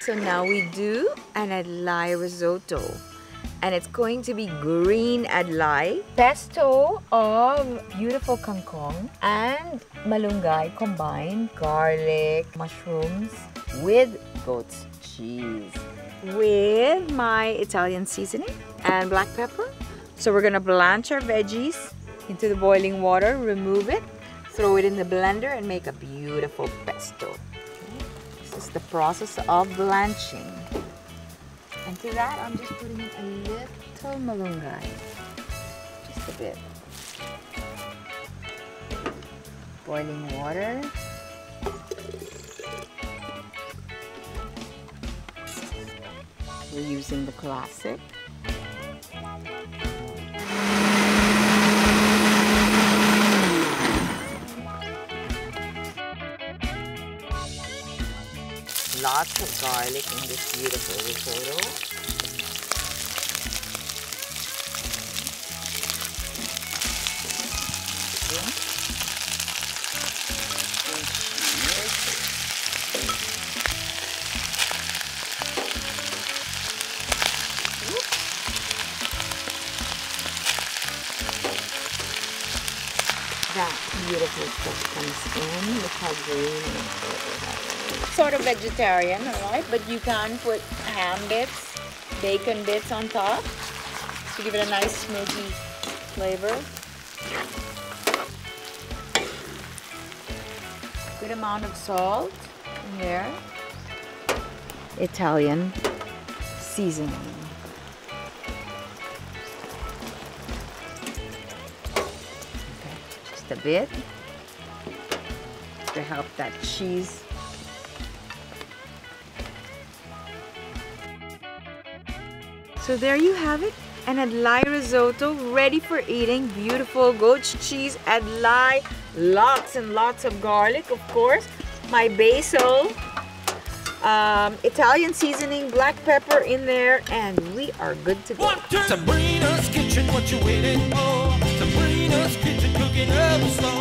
So now we do an adlai risotto. And it's going to be green adlai, pesto of beautiful kangkong and malunggay combined, garlic, mushrooms with goat's cheese. With my Italian seasoning and black pepper. So we're gonna blanch our veggies into the boiling water, remove it, throw it in the blender and make a beautiful pesto. Is the process of blanching. And to that, I'm just putting in a little malunggay. Just a bit. Boiling water. We're using the classic. Lots of garlic in this beautiful risotto. That beautiful stuff comes in. Look how green that is. Sort of vegetarian, alright? But you can put ham bits, bacon bits on top to give it a nice smoky flavor. Good amount of salt in there. Italian seasoning. just a bit to help that cheese. So there you have it, an adlai risotto ready for eating. Beautiful goat's cheese, adlai, lots and lots of garlic, of course. My basil, um, Italian seasoning, black pepper in there, and we are good to go. Sabrina's Kitchen, what you waiting for? Sabrina's Kitchen, cooking up a song.